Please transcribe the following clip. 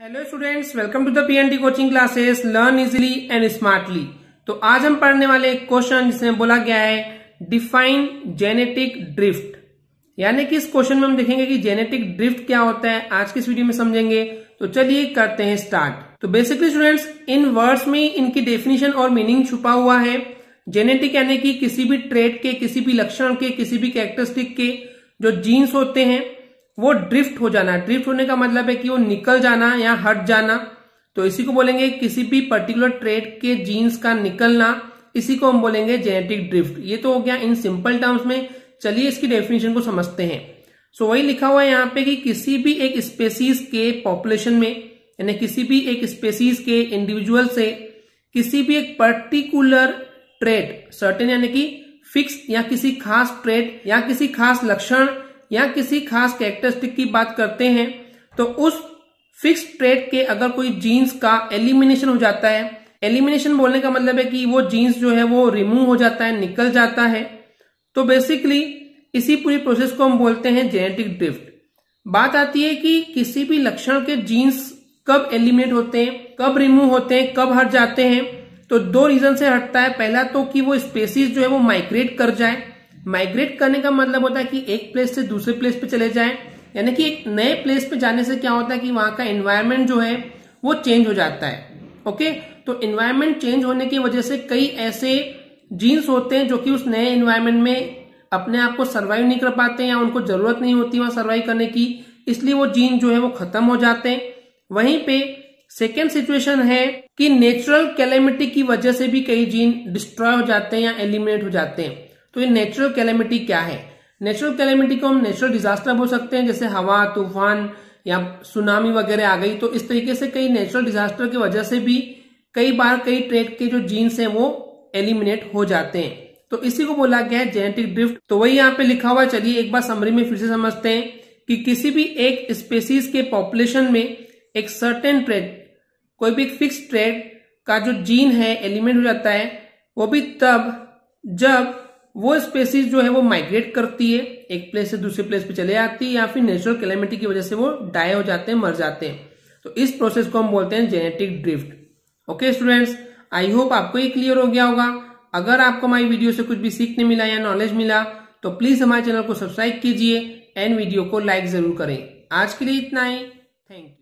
Hello students welcome to the PNT coaching classes learn easily and smartly तो आज हम पढ़ने वाले एक क्वेश्चन जिसमें बोला गया है डिफाइन जेनेटिक ड्रिफ्ट यानी कि इस क्वेश्चन में हम देखेंगे कि जेनेटिक ड्रिफ्ट क्या होता है। आज की इस वीडियो में समझेंगे। तो चलिए करते हैं स्टार्ट तो बेसिकली स्टूडेंट्स इन वर्ड्स में इनकी डेफिनेशन और मीनिंग छुपा हुआ है। जेनेटिक यानी कि किसी भी ट्रेड के, किसी भी लक्षण के, किसी भी कैरेक्टरिस्टिक के जो जीन्स होते हैं। वो ड्रिफ्ट हो जाना। ड्रिफ्ट होने का मतलब है कि वो निकल जाना या हट जाना। तो इसी को बोलेंगे किसी भी पर्टिकुलर ट्रेड के जीन्स का निकलना। इसी को हम बोलेंगे जेनेटिक ड्रिफ्ट ये तो हो गया इन सिंपल टर्म्स में। चलिए इसकी डेफिनेशन को समझते हैं। सो वही लिखा हुआ है यहाँ पे कि किसी भी एक स्पेसीज के पॉपुलेशन में, यानी किसी भी एक स्पेसीज के इंडिविजुअल से किसी भी एक पर्टिकुलर ट्रेड सर्टेन यानी कि फिक्स या किसी खास ट्रेड या किसी खास लक्षण या किसी खास कैरेक्टरिस्टिक की बात करते हैं तो उस फिक्स ट्रेड के अगर कोई जीन्स का एलिमिनेशन हो जाता है एलिमिनेशन बोलने का मतलब है कि वो जीन्स जो है वो रिमूव हो जाता है, निकल जाता है। तो बेसिकली इसी पूरी प्रोसेस को हम बोलते हैं जेनेटिक ड्रिफ्ट बात आती है कि किसी भी लक्षण के जीन्स कब एलिमिनेट होते हैं, कब रिमूव होते हैं, कब हट जाते हैं तो दो रीजन से हटता है। पहला तो कि वो स्पेसीज जो है वो माइग्रेट कर जाए माइग्रेट करने का मतलब होता है कि एक प्लेस से दूसरे प्लेस पे चले जाएँ। यानी कि एक नए प्लेस पे जाने से क्या होता है कि वहाँ का एनवायरमेंट जो है, वो चेंज हो जाता है। ओके तो एनवायरमेंट चेंज होने की वजह से कई ऐसे जीन्स होते हैं जो कि उस नए एनवायरमेंट में अपने आप को सर्वाइव नहीं कर पाते या उनको ज़रूरत नहीं होती वहाँ सर्वाइव करने की। इसलिए वो जीन जो है, वो खत्म हो जाते हैं। वहीं पे सेकेंड सिचुएशन है कि नेचुरल कैलेमिटी की वजह से भी कई जीन डिस्ट्रॉय हो जाते हैं या एलिमिनेट हो जाते हैं। तो ये नेचुरल कैलेमिटी क्या है? नेचुरल कैलेमिटी को हम नेचुरल डिजास्टर बोल सकते हैं, जैसे हवा, तूफ़ान या सुनामी वगैरह आ गई तो इस तरीके से कई नेचुरल डिजास्टर की वजह से भी कई बार कई ट्रेड के जो जीन्स हैं वो एलिमिनेट हो जाते हैं। तो इसी को बोला गया है जेनेटिक ड्रिफ्ट तो वही यहाँ पे लिखा हुआ चलिए एक बार समरी में फिर से समझते हैं कि किसी भी एक स्पेसीज के पॉपुलेशन में एक सर्टेन ट्रेड कोई भी फिक्स ट्रेड का जो जीन है एलिमेंट हो जाता है, वो भी तब जब वो स्पेसीज जो है वो माइग्रेट करती है, एक प्लेस से दूसरे प्लेस पे चले जाती है या फिर नेचुरल कैलेमिटी की वजह से वो डाई हो जाते हैं, मर जाते हैं। तो इस प्रोसेस को हम बोलते हैं genetic drift okay students I hope आपको ये क्लियर हो गया होगा। अगर आपको हमारी वीडियो से कुछ भी सीखने मिला या नॉलेज मिला तो प्लीज़ हमारे चैनल को सब्सक्राइब कीजिए एंड वीडियो को लाइक ज़रूर करें। आज के लिए इतना ही। Thank you